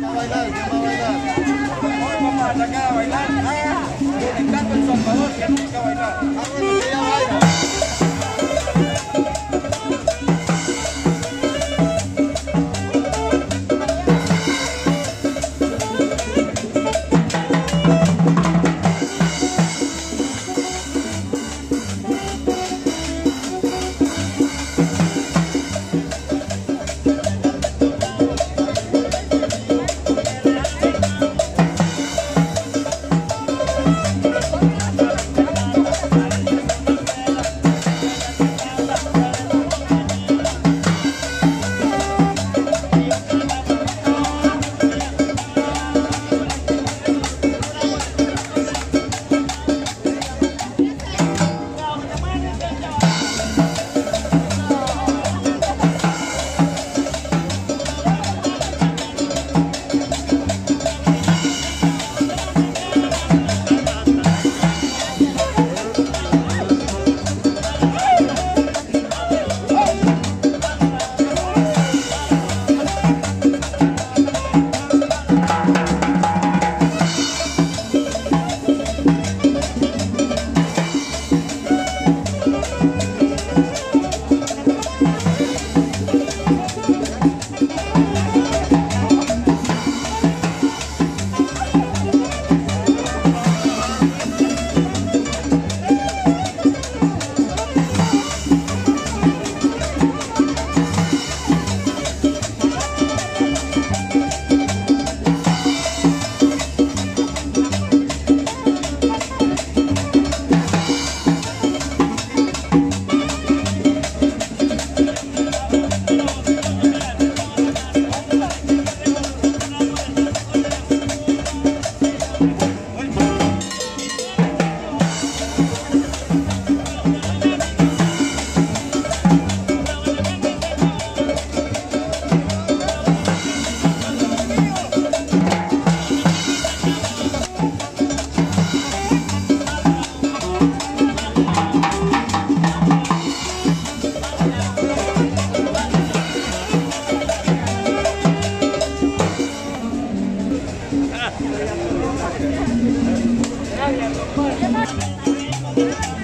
¿Quién va a bailar? ¿Quién a bailar? Hoy vamos a sacar a bailar. Ah, el tanto El Salvador que nunca bailar. Ah, bueno, que ya baila. Gracias.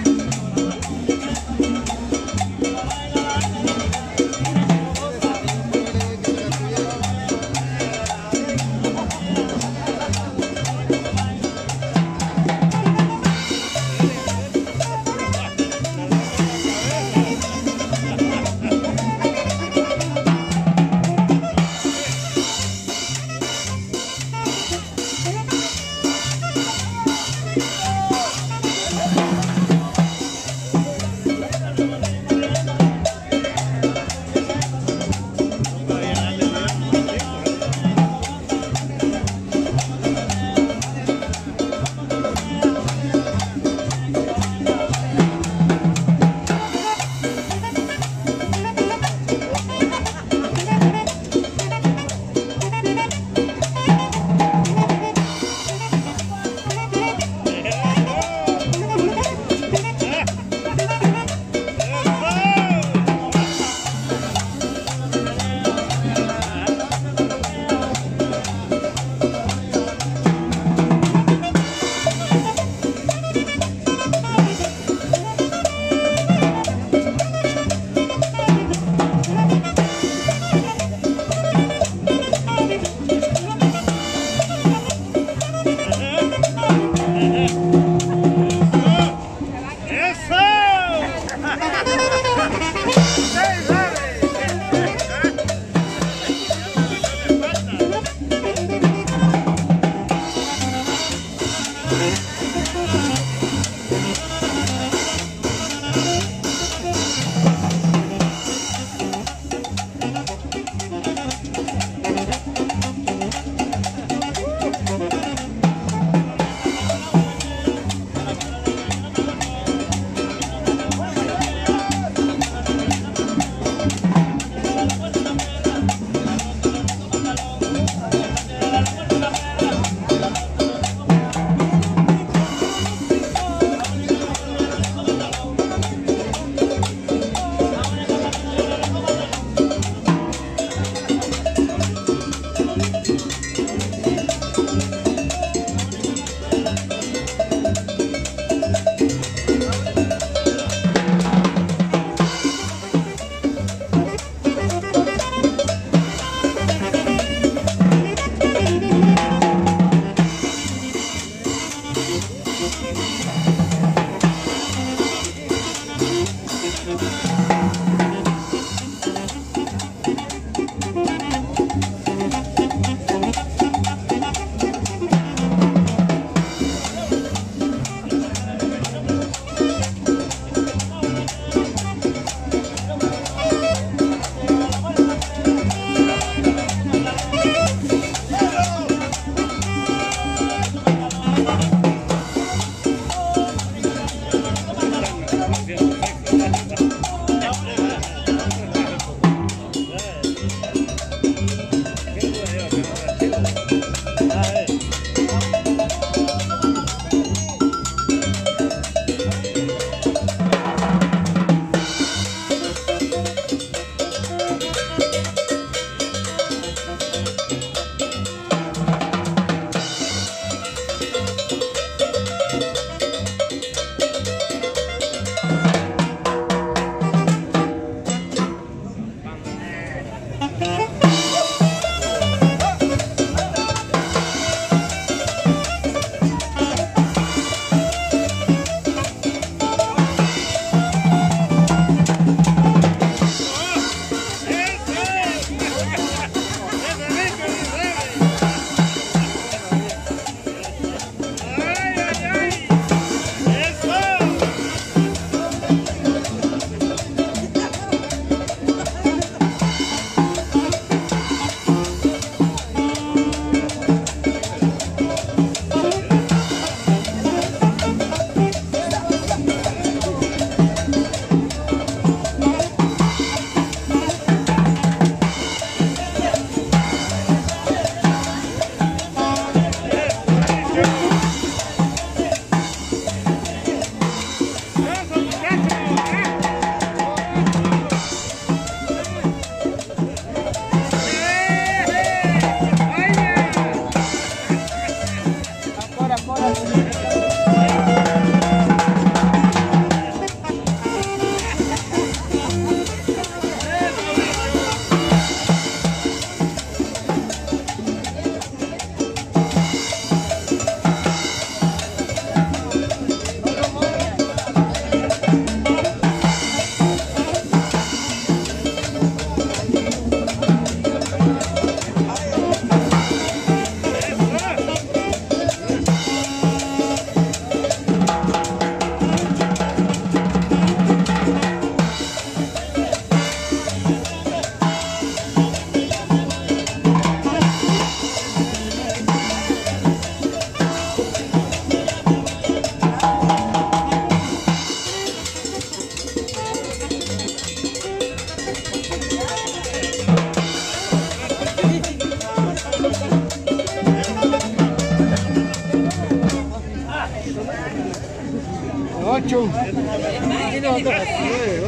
Mucho.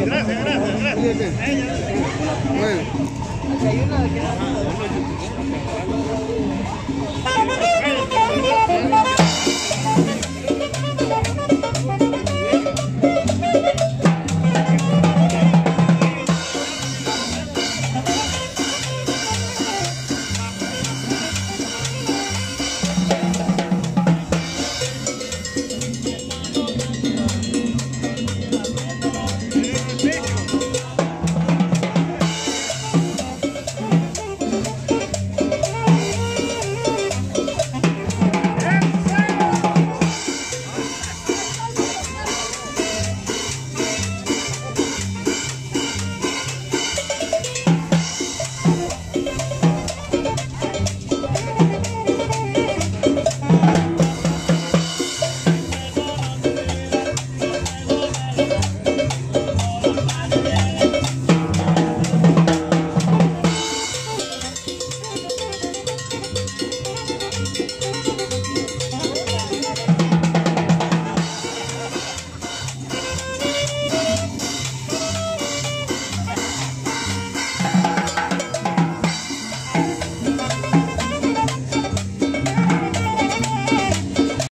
Gracias, gracias, gracias. Bueno.